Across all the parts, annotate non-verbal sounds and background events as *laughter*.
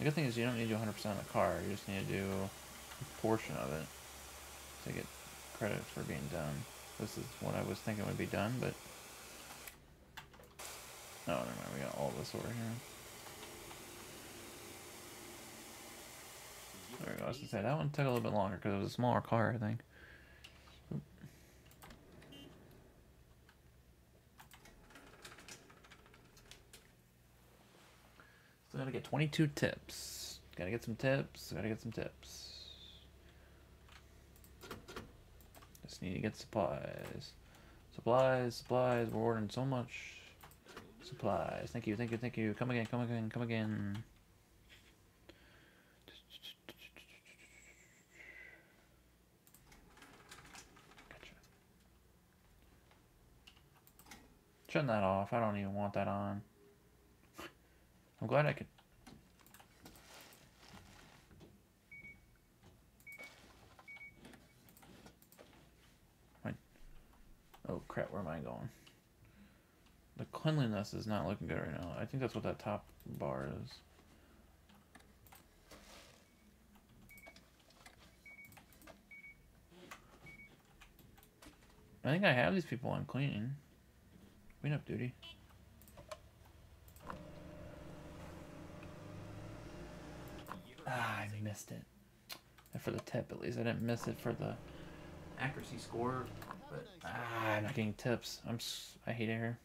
The good thing is you don't need to do 100% of the car. You just need to do a portion of it to get credit for being done. This is what I was thinking would be done, but... Oh, never mind. We got all this over here. There we go. I was to say, that one took a little bit longer because it was a smaller car, I think. Gotta get 22 tips. Gotta get some tips. Gotta get some tips. Just need to get supplies. Supplies, supplies. We're ordering so much supplies. Thank you, thank you, thank you. Come again, come again, come again. Gotcha. Shutting that off. I don't even want that on. I'm glad I could. Wait. Oh crap, where am I going? The cleanliness is not looking good right now. I think that's what that top bar is. I think I have these people on cleaning. Clean up duty. Ah, I missed it. For the tip, at least. I didn't miss it for the accuracy score. But, ah, I'm not getting tips. I'm I hate air.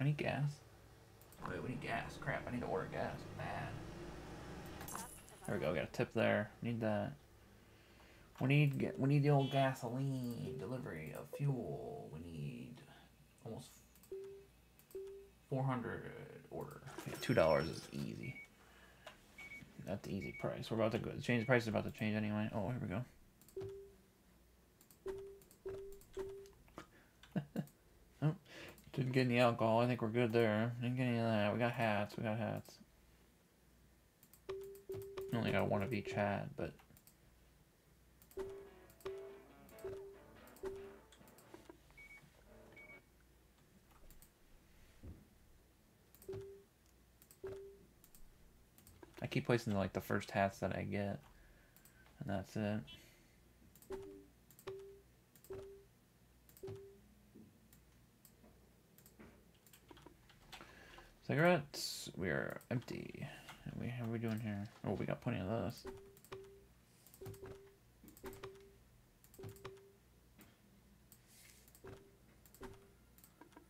I need gas. Wait, we need gas. Crap, I need to order gas. Man. There we go. Got a tip there. Need that. We need get. We need the old gasoline delivery of fuel. We need almost 400 order. Yeah, two dollars is easy. That's the easy price. We're about to go. Change the price is about to change anyway. Oh, here we go. Didn't get any alcohol. I think we're good there. Didn't get any of that. We got hats. We got hats. Only got one of each hat, but. I keep placing like the first hats that I get, and that's it. Cigarettes, we are empty. We how are we doing here? Oh, we got plenty of those.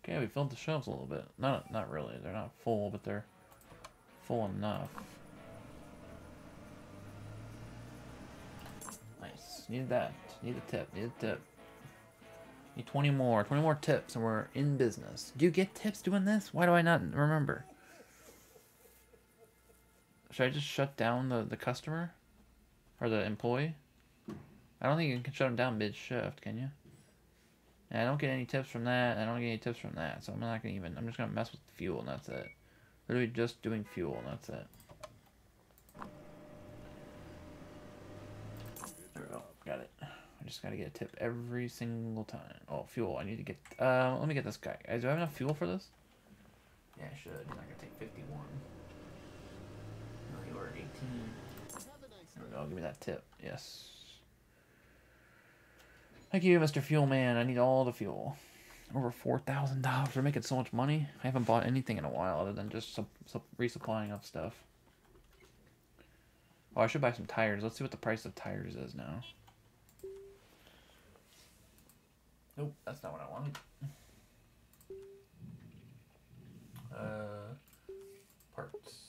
Okay, we filled the shelves a little bit. Not not really. They're not full, but they're full enough. Nice. Need that. Need a tip. Need a tip. Need 20 more. 20 more tips and we're in business. Do you get tips doing this? Why do I not remember? Should I just shut down the, the customer? Or the employee? I don't think you can shut them down mid-shift, can you? And I don't get any tips from that. I don't get any tips from that. So I'm not going to even... I'm just going to mess with fuel and that's it. Literally just doing fuel and that's it. There we go. Got it. I just gotta get a tip every single time. Oh, fuel. I need to get... Uh, let me get this guy. Do I have enough fuel for this? Yeah, I should. I'm not gonna take 51. No, you are 18. There we go. Give me that tip. Yes. Thank you, Mr. Fuel Man. I need all the fuel. Over $4,000. We're making so much money. I haven't bought anything in a while other than just some, some resupplying of stuff. Oh, I should buy some tires. Let's see what the price of tires is now. Nope, that's not what I wanted. Uh, parts.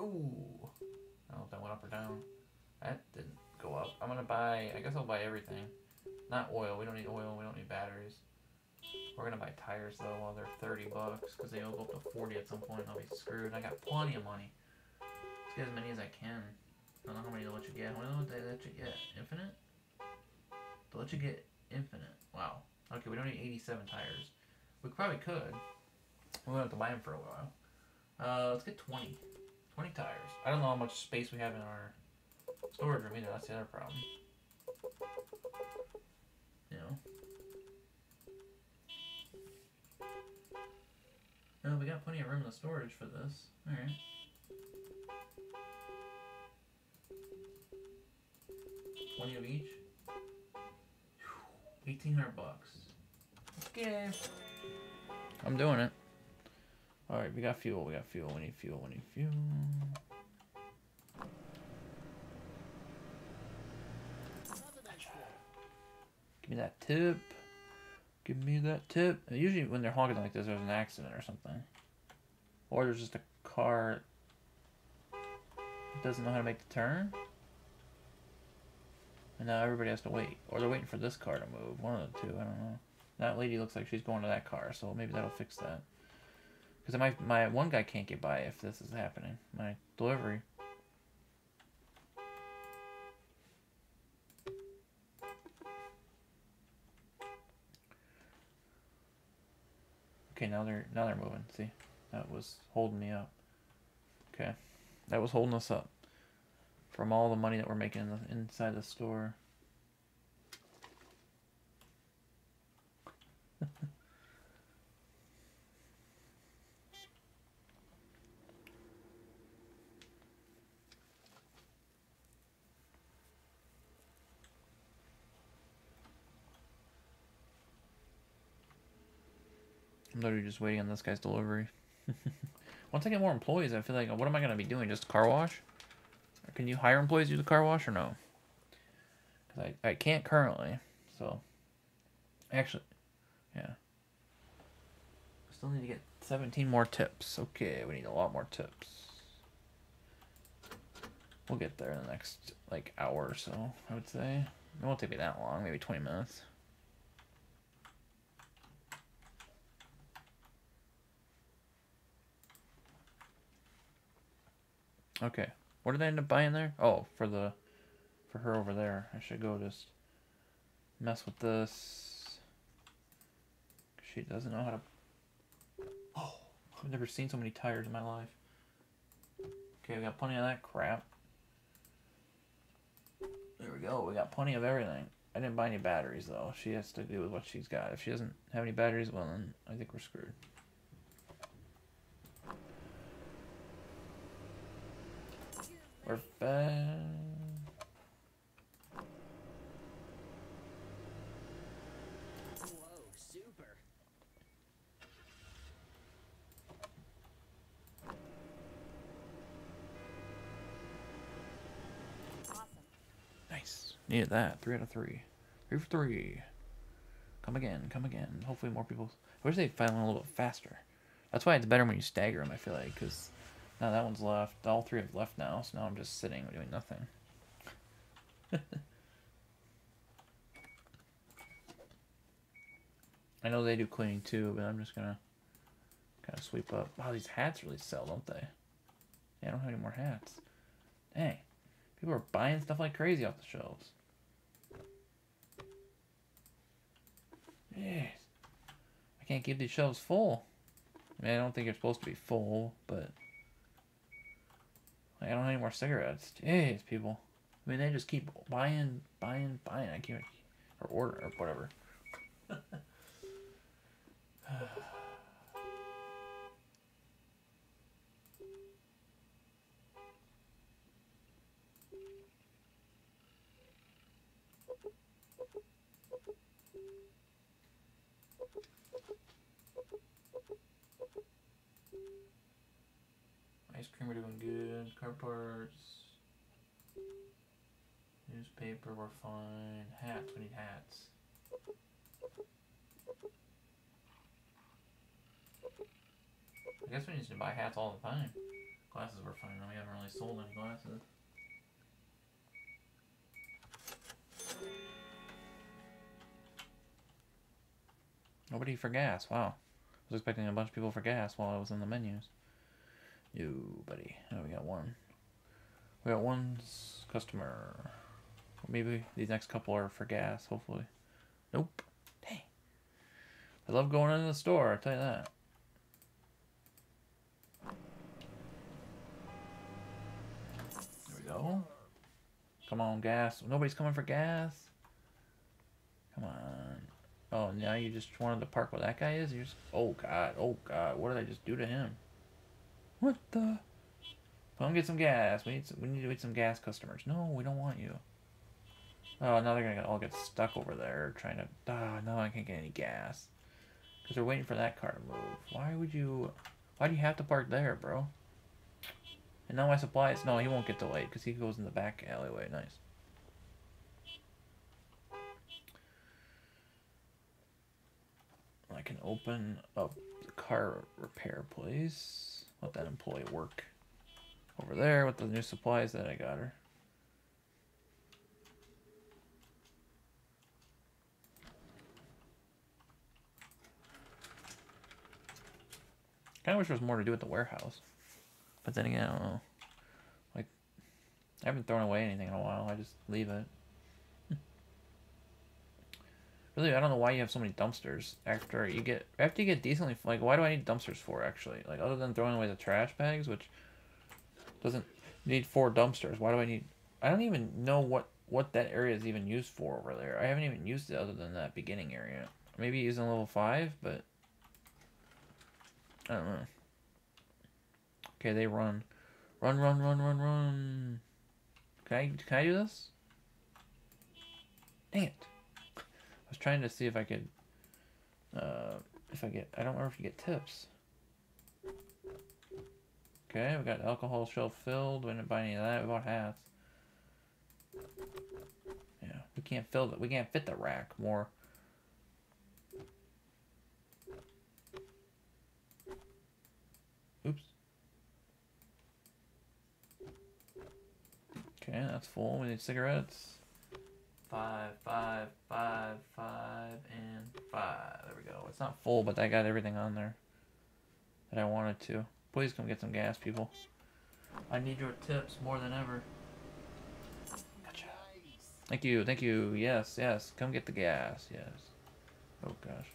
Ooh. I don't know if that went up or down. That didn't go up. I'm gonna buy, I guess I'll buy everything. Not oil, we don't need oil, we don't need batteries. We're gonna buy tires though while they're 30 bucks, because they'll go up to 40 at some point and I'll be screwed. I got plenty of money. Let's get as many as I can. I don't know how many they'll let you get. How many they let you get? Infinite? They'll let you get infinite. Okay, we don't need 87 tires. We probably could. We won't have to buy them for a while. Uh, let's get 20. 20 tires. I don't know how much space we have in our storage room either. That's the other problem. You know. No, we got plenty of room in the storage for this. Alright. Twenty of each. Eighteen hundred bucks. I'm doing it. Alright, we got fuel, we got fuel, we need fuel, we need fuel. Give me that tip. Give me that tip. Usually when they're honking like this, there's an accident or something. Or there's just a car that doesn't know how to make the turn. And now everybody has to wait. Or they're waiting for this car to move. One of the two, I don't know. That lady looks like she's going to that car, so maybe that'll fix that. Because my, my one guy can't get by if this is happening. My delivery. Okay, now they're now they're moving. See, that was holding me up. Okay, that was holding us up from all the money that we're making in the, inside the store. I'm literally just waiting on this guy's delivery. *laughs* Once I get more employees, I feel like, what am I going to be doing? Just car wash? Or can you hire employees to do the car wash or no? Because I, I can't currently, so. Actually, yeah. Still need to get 17 more tips. Okay, we need a lot more tips. We'll get there in the next, like, hour or so, I would say. It won't take me that long, maybe 20 minutes. Okay. What did I end up buying there? Oh, for the for her over there. I should go just mess with this. She doesn't know how to Oh, I've never seen so many tires in my life. Okay, we got plenty of that crap. There we go. We got plenty of everything. I didn't buy any batteries though. She has to do with what she's got. If she doesn't have any batteries, well then I think we're screwed. We're fine. Whoa, super. Awesome. Nice. Needed that. Three out of three. Three for three. Come again. Come again. Hopefully more people. I wish they find a little bit faster. That's why it's better when you stagger them. I feel like because now that one's left. All three have left now. So now I'm just sitting doing nothing. *laughs* I know they do cleaning too, but I'm just gonna kind of sweep up. Wow, these hats really sell, don't they? Yeah, I don't have any more hats. Dang. People are buying stuff like crazy off the shelves. Jeez. I can't keep these shelves full. I mean, I don't think you're supposed to be full, but... Like, I don't have any more cigarettes. Jeez, people. I mean, they just keep buying, buying, buying. I can't... Or order, or whatever. *sighs* *sighs* *sighs* Ice cream, we're doing good. Car parts. Newspaper, we're fine. Hats, we need hats. I guess we need to buy hats all the time. Glasses were fine, we haven't really sold any glasses. Nobody for gas, wow. I was expecting a bunch of people for gas while I was in the menus. No, buddy. Oh, we got one. We got one customer. Maybe these next couple are for gas, hopefully. Nope. Dang. I love going into the store, I'll tell you that. There we go. Come on, gas. Nobody's coming for gas. Come on. Oh, now you just wanted to park where that guy is? You're just, oh god, oh god, what did I just do to him? What the? Come get some gas. We need some, we need to get some gas customers. No, we don't want you. Oh, now they're gonna all get stuck over there trying to. Ah, no, I can't get any gas. Because they're waiting for that car to move. Why would you. Why do you have to park there, bro? And now my supplies. No, he won't get delayed because he goes in the back alleyway. Nice. I can open up the car repair place. Let that employee work over there with the new supplies that I got her. Kind of wish there was more to do at the warehouse. But then again, I don't know. Like, I haven't thrown away anything in a while. I just leave it. Really, I don't know why you have so many dumpsters after you get after you get decently like why do I need dumpsters for actually? Like other than throwing away the trash bags which doesn't need four dumpsters why do I need I don't even know what what that area is even used for over there. I haven't even used it other than that beginning area. Maybe using level five but I don't know. Okay they run. Run run run run run. Can I can I do this? Dang it I was trying to see if I could, uh, if I get, I don't remember if you get tips. Okay, we got alcohol shelf filled. We didn't buy any of that. We bought hats. Yeah, we can't fill that. We can't fit the rack more. Oops. Okay, that's full. We need cigarettes. Five, five, five, five, and five. There we go. It's not full, but I got everything on there that I wanted to. Please come get some gas, people. I need your tips more than ever. Gotcha. Thank you, thank you. Yes, yes. Come get the gas. Yes. Oh gosh.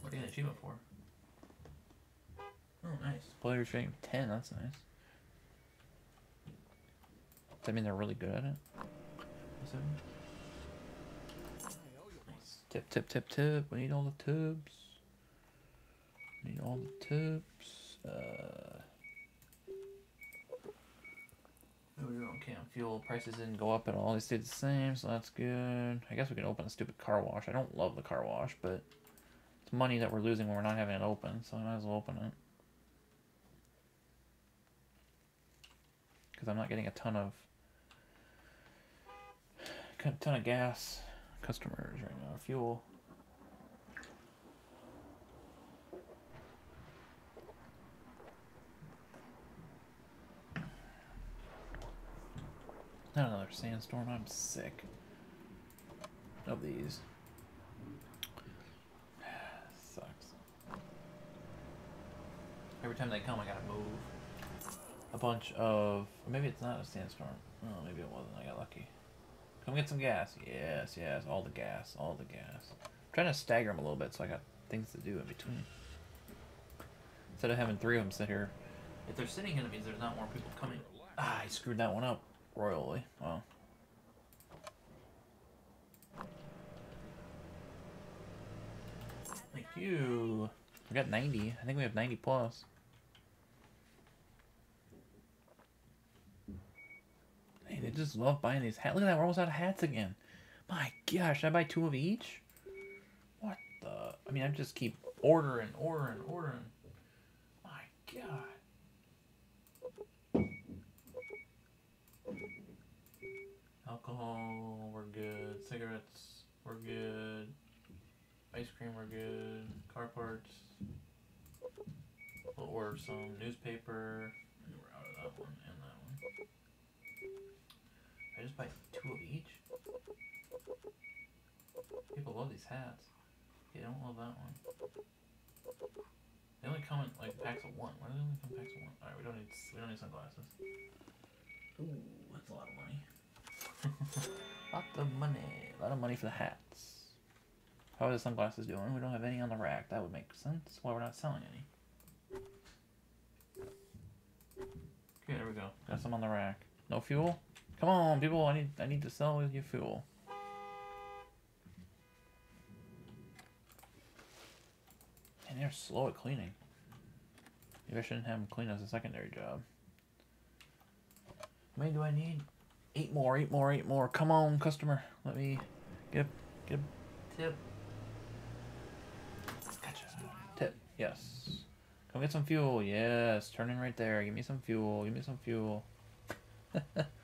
What are you an achievement for? Oh, nice. Player rating 10, that's nice. Does that mean they're really good at it? Nice. Tip, tip, tip, tip. We need all the tips. Need all the tips. Uh. There we go. Okay, fuel prices didn't go up at all. They stayed the same, so that's good. I guess we can open the stupid car wash. I don't love the car wash, but it's money that we're losing when we're not having it open, so I might as well open it. Because I'm not getting a ton of a ton of gas customers right now. Fuel. Not another sandstorm. I'm sick of these. *sighs* Sucks. Every time they come, I gotta move a bunch of. Maybe it's not a sandstorm. Oh, maybe it wasn't. I got lucky. Come get some gas. Yes, yes. All the gas. All the gas. I'm trying to stagger them a little bit so I got things to do in between. Instead of having three of them sit here. If they're sitting here, it means there's not more people coming. Ah, I screwed that one up royally. Wow. Thank you. We got 90. I think we have 90 plus. Hey, they just love buying these hats. Look at that, we're almost out of hats again. My gosh, should I buy two of each? What the? I mean, I just keep ordering, ordering, ordering. My god. Alcohol, we're good. Cigarettes, we're good. Ice cream, we're good. Car parts. Order some newspaper. We're out of that one and that one. I just buy two of each. People love these hats. They don't love that one. They only come in like packs of one. Why do they only come in packs of one? Alright, we don't need we don't need sunglasses. Ooh, that's a lot of money. *laughs* lot of money. A lot of money for the hats. How are the sunglasses doing? We don't have any on the rack. That would make sense. Why we're not selling any. Okay, there we go. Got some on the rack. No fuel? Come on, people, I need I need to sell you fuel. And they're slow at cleaning. Maybe I shouldn't have them clean as a secondary job. How many do I need? Eight more, eight more, eight more. Come on, customer. Let me get get a tip. Gotcha. Tip, yes. Come get some fuel. Yes, turning right there. Give me some fuel. Give me some fuel. *laughs*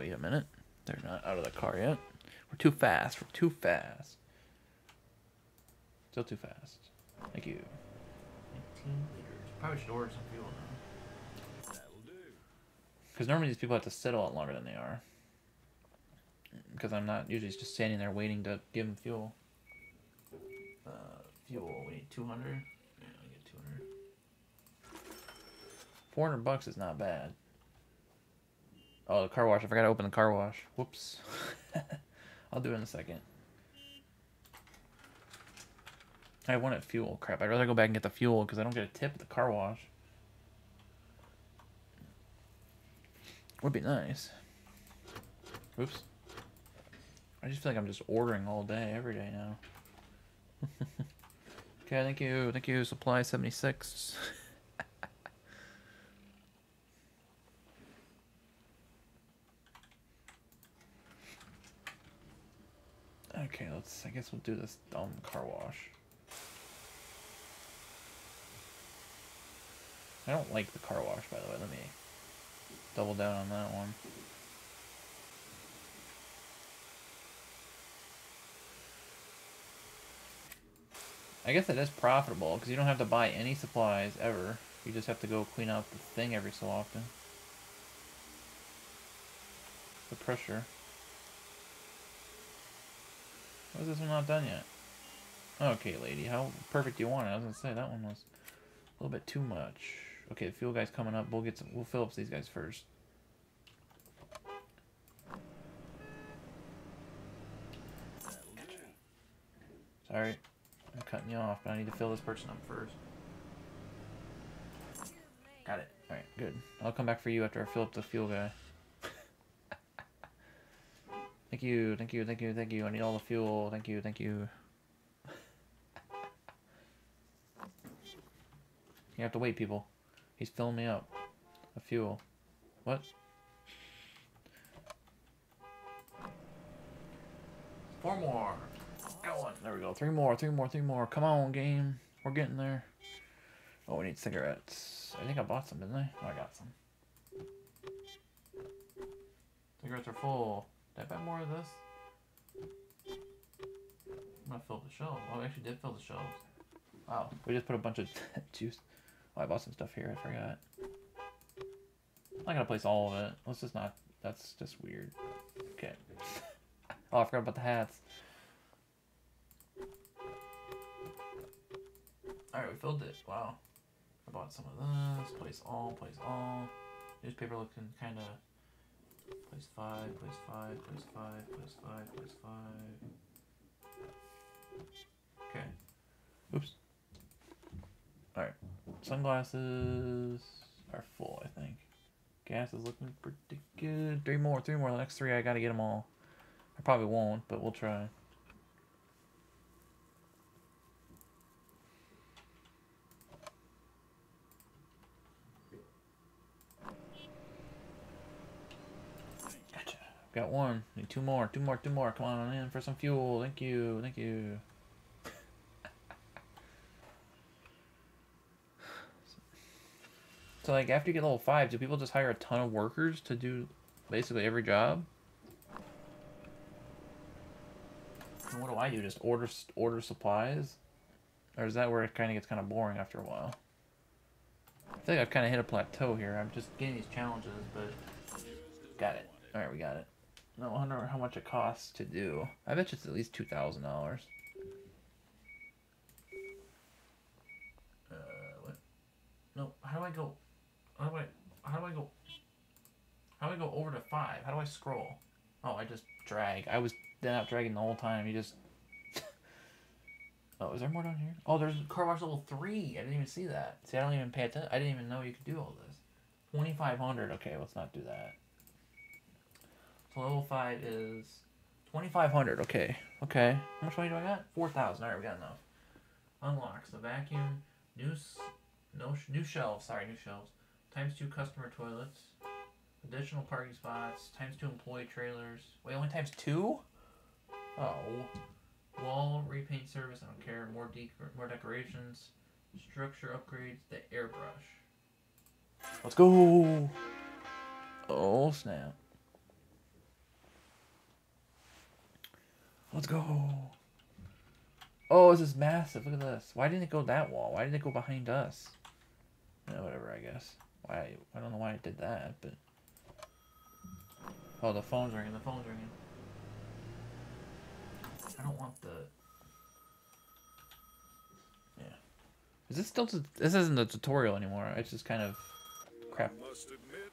I gotta wait a minute. They're not out of the car yet. We're too fast. We're too fast. Still too fast. Thank you. 19 liters. Probably should order some fuel now. That'll do. Because normally these people have to sit a lot longer than they are. Because I'm not usually just standing there waiting to give them fuel. Uh, fuel, we need 200. Yeah, we get 200. 400 bucks is not bad. Oh, the car wash. I forgot to open the car wash. Whoops. *laughs* I'll do it in a second. I wanted fuel. Crap. I'd rather go back and get the fuel because I don't get a tip at the car wash. Would be nice. Oops. I just feel like I'm just ordering all day, every day now. *laughs* okay, thank you. Thank you, Supply 76. *laughs* okay, let's, I guess we'll do this dumb car wash. I don't like the car wash, by the way. Let me double down on that one. I guess it is profitable because you don't have to buy any supplies ever. You just have to go clean out the thing every so often. The pressure. Why is this one not done yet? Okay, lady, how perfect do you want it? I was gonna say that one was a little bit too much. Okay, the fuel guy's coming up. We'll get some. We'll fill up these guys first. Sorry, I'm cutting you off, but I need to fill this person up first. Got it. All right, good. I'll come back for you after I fill up the fuel guy. Thank you, thank you, thank you, thank you. I need all the fuel. Thank you, thank you. You have to wait, people. He's filling me up. A fuel. What? Four more. Going. There we go. Three more, three more, three more. Come on, game. We're getting there. Oh, we need cigarettes. I think I bought some, didn't I? Oh, I got some. Cigarettes are full. Did I buy more of this? I'm gonna fill the shelves. Oh, I actually did fill the shelves. Wow. We just put a bunch of *laughs* juice. Oh, I bought some stuff here. I forgot. I'm not gonna place all of it. Let's just not. That's just weird. Okay. *laughs* oh, I forgot about the hats. Alright, we filled it. Wow. I bought some of this. Place all. Place all. Newspaper looking kind of. Five. Five. Five. Five. Five. Okay. Oops. Alright. Sunglasses are full, I think. Gas is looking pretty good. Three more, three more. The next three, I gotta get them all. I probably won't, but we'll try. Gotcha. Got one. Need two more, two more, two more. Come on in for some fuel. Thank you, thank you. *laughs* So like after you get level five, do people just hire a ton of workers to do basically every job? And what do I do? Just order order supplies, or is that where it kind of gets kind of boring after a while? I feel like I've kind of hit a plateau here. I'm just getting these challenges, but got it. All right, we got it. No, I wonder how much it costs to do. I bet it's at least two thousand dollars. Uh, what? No, how do I go? How do I? How do I go? How do I go over to five? How do I scroll? Oh, I just drag. I was not dragging the whole time. You just. *laughs* oh, is there more down here? Oh, there's car wash level three. I didn't even see that. See, I don't even pay attention. I didn't even know you could do all this. 2500. Okay, let's not do that. So level 5 is 2500. Okay. Okay. How much money do I got? 4000. Alright, we got enough. Unlocks the vacuum. New, no, new shelves. Sorry, new shelves. Times 2 customer toilets. Additional parking spots. Times 2 employee trailers. Wait, only times 2? Oh. Wall repaint service. I don't care. More, decor- more decorations. Structure upgrades. The airbrush. Let's go. Oh snap. Let's go. Oh, this is massive. Look at this. Why didn't it go that wall? Why didn't it go behind us? Yeah, whatever, I guess. Why? I don't know why it did that, but. Oh, the phone's ringing. The phone's ringing. I don't want the. Yeah. Is this still? This isn't the tutorial anymore. It's just kind of crap. I must admit,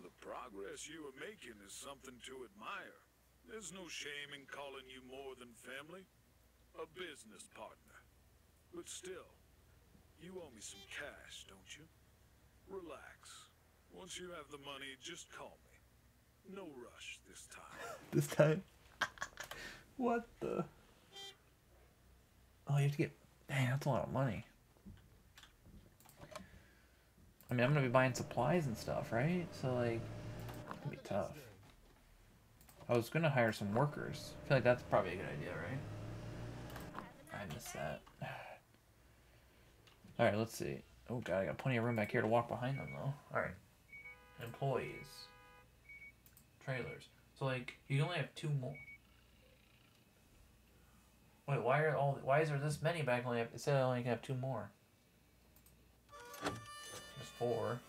the progress you are making is something to admire. There's no shame in calling you more than family. A business partner. But still, you owe me some cash, don't you? Relax. Once you have the money, just call me. No rush this time. *laughs* this time. what the? Oh, you have to get. Dang, that's a lot of money. I mean, I'm gonna be buying supplies and stuff, right? So like, it's gonna be tough. I was gonna hire some workers. I feel like that's probably a good idea, right? I missed that. *sighs* All right, let's see. Oh god, I got plenty of room back here to walk behind them though. All right, employees, trailers. So like, you only have two more. Wait, why are all? Why is there this many back? Only have, it said I only can have two more. There's four.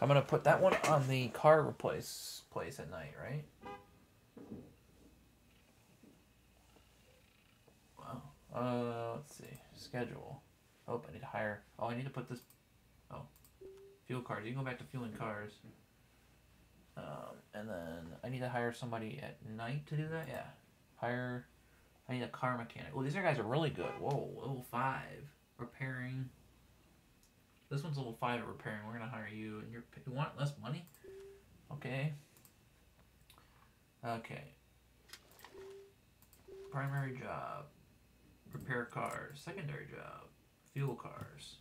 I'm gonna put that one on the car replace place at night, right? Wow. Uh, let's see. Schedule. Oh, I need to hire. Oh, I need to put this. Oh, fuel cars. You can go back to fueling cars. Um, and then I need to hire somebody at night to do that. Yeah, hire. I need a car mechanic. Oh, these guys are really good. Whoa, level five repairing. This one's level five at repairing. We're gonna hire you, and you're you want less money. Okay. Okay. Primary job. Repair cars. Secondary job. Fuel cars.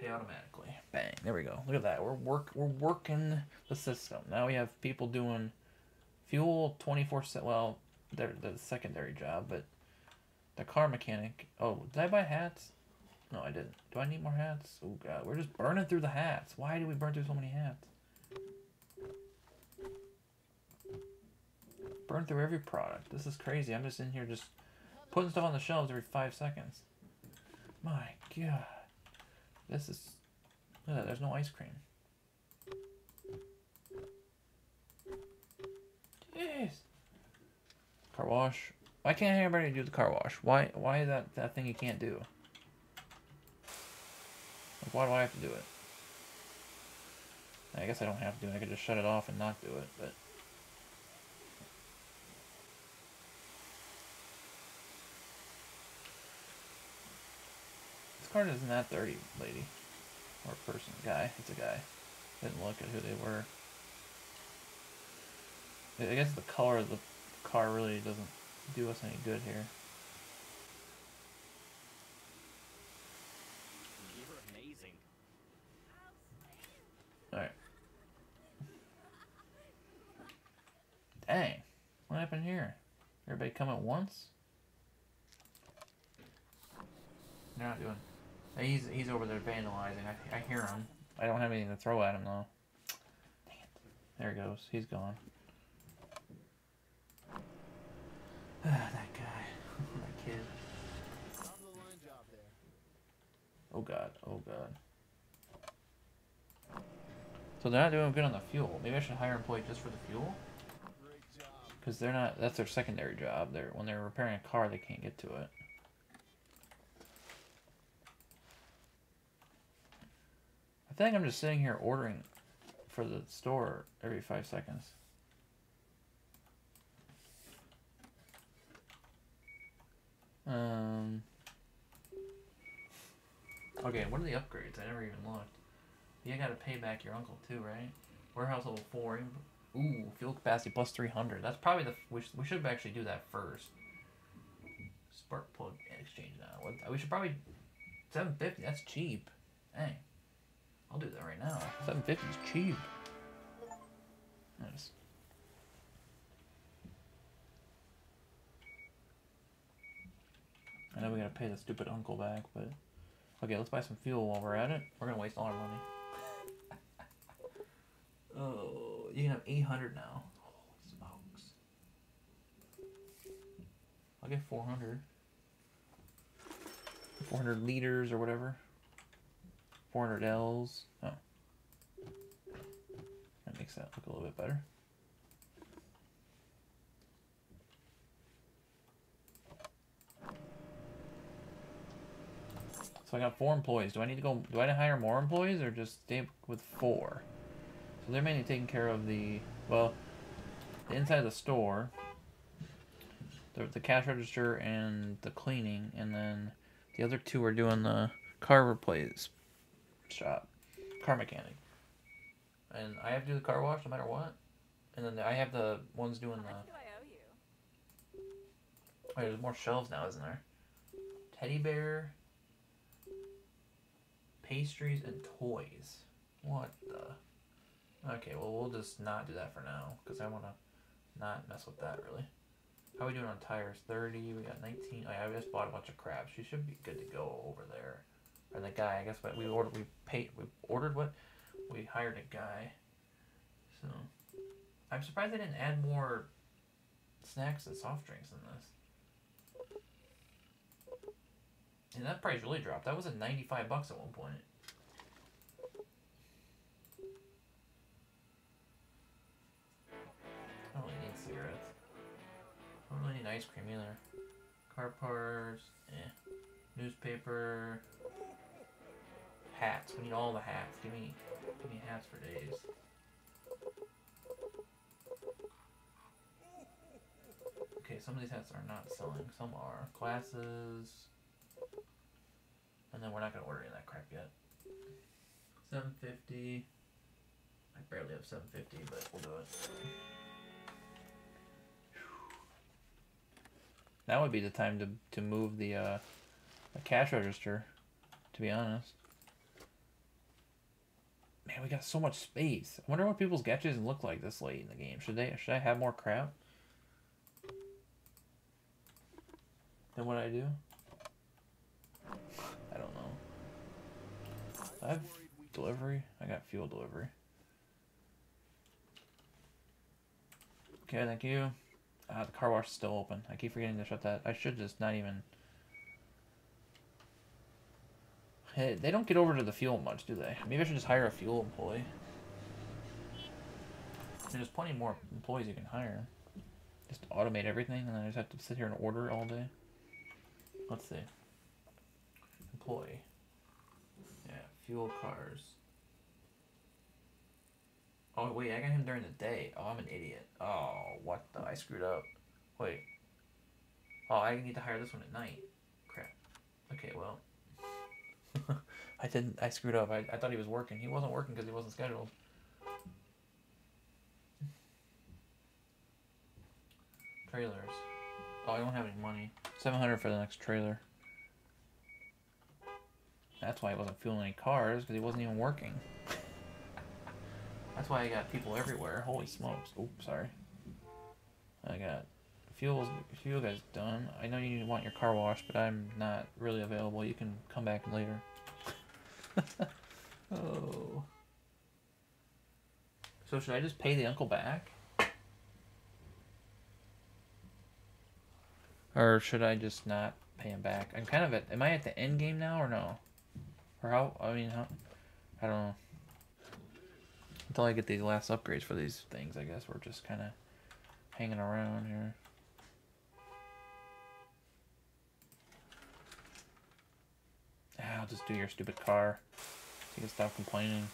Pay automatically. Bang. There we go. Look at that. We're work we're working the system. Now we have people doing fuel 24 se- well, they're the secondary job, but the car mechanic. Oh, did I buy hats? No, I didn't. Do I need more hats? Oh god, we're just burning through the hats. Why do we burn through so many hats? Burn through every product. This is crazy. I'm just in here just putting stuff on the shelves every five seconds. My god. This is. Look at that, there's no ice cream. Jeez. Car wash. Why can't everybody do the car wash? Why why is that that thing you can't do? Like, why do I have to do it? I guess I don't have to do it. I could just shut it off and not do it, but card isn't that dirty, lady. Or person. Guy. It's a guy. Didn't look at who they were. I guess the color of the car really doesn't do us any good here. Amazing. Alright. Dang. What happened here? Everybody come at once? They're not doing. He's he's over there vandalizing. I, I hear him. I don't have anything to throw at him though. Dang. There he goes. He's gone. Ah, *sighs* that guy. *laughs* that kid. Top of the line job there. Oh god. Oh god. So they're not doing good on the fuel. Maybe I should hire an employee just for the fuel? Because they're not. That's their secondary job. They're when they're repairing a car, they can't get to it. I think I'm just sitting here ordering for the store every five seconds. Um. Okay, what are the upgrades? I never even looked. You gotta pay back your uncle too, right? Warehouse level four. Ooh, fuel capacity plus three hundred. That's probably the we should, we should actually do that first. Spark plug exchange now. What we should probably seven fifty. That's cheap. Dang, I'll do that right now. Seven fifty is cheap. Nice. I know we gotta pay the stupid uncle back, but okay, let's buy some fuel while we're at it. We're gonna waste all our money. *laughs* oh, you can have eight hundred now. Holy smokes! I'll get four hundred. Four hundred liters or whatever. Four hundred L's. Oh, that makes that look a little bit better. So I got four employees. Do I need to go? Do I need to hire more employees or just stay with four? So they're mainly taking care of the well, the inside of the store, the the cash register and the cleaning, and then the other two are doing the car replace shop, car mechanic. And I have to do the car wash no matter what. And then I have the ones doing the. much do I? Oh, there's more shelves now, isn't there? Teddy bear, pastries, and toys. What the? Okay, well we'll just not do that for now because I want to not mess with that really. How are we doing on tires? Thirty. We got nineteen. Oh, yeah, I just bought a bunch of crap. She should be good to go over there. Or the guy, I guess. What we ordered, we paid, we ordered what? We hired a guy. So I'm surprised they didn't add more snacks and soft drinks in this. And that price really dropped. That was at 95 bucks at one point. I don't really need cigarettes. I don't really need ice cream either. Car parts, eh. Newspaper. Hats. We need all the hats. Give me, give me hats for days. Okay, some of these hats are not selling. Some are. Glasses. And then we're not gonna order any of that crap yet. 750. I barely have 750, but we'll do it. That would be the time to to move the uh the cash register, to be honest. Man, we got so much space. I wonder what people's gadgets look like this late in the game. Should they should I have more crap? Than what I do? I don't know. I have delivery. I got fuel delivery. Okay, thank you. Uh, the car wash is still open. I keep forgetting to shut that. I should just not even. Hey, they don't get over to the fuel much, do they? Maybe I should just hire a fuel employee. There's plenty more employees you can hire. Just automate everything, and then I just have to sit here and order all day. Let's see. Employee. Yeah, fuel cars. Oh wait, I got him during the day. Oh, I'm an idiot. Oh, what the? I screwed up. Wait. Oh, I need to hire this one at night. Crap. Okay, well. *laughs* I didn't. I screwed up. I, I thought he was working. He wasn't working because he wasn't scheduled. Trailers. Oh, I don't have any money. 700 for the next trailer. That's why he wasn't fueling any cars, because he wasn't even working. *laughs* That's why I got people everywhere. Holy smokes. Oops, sorry. I got fuels fuel guys done. I know you want your car washed, but I'm not really available. You can come back later. *laughs* oh. So should I just pay the uncle back? Or should I just not pay him back? I'm kind of at. Am I at the end game now or no? Or how? I mean, how? I don't know. Until I get the last upgrades for these things, I guess we're just kind of hanging around here. I'll just do your stupid car. You can stop complaining.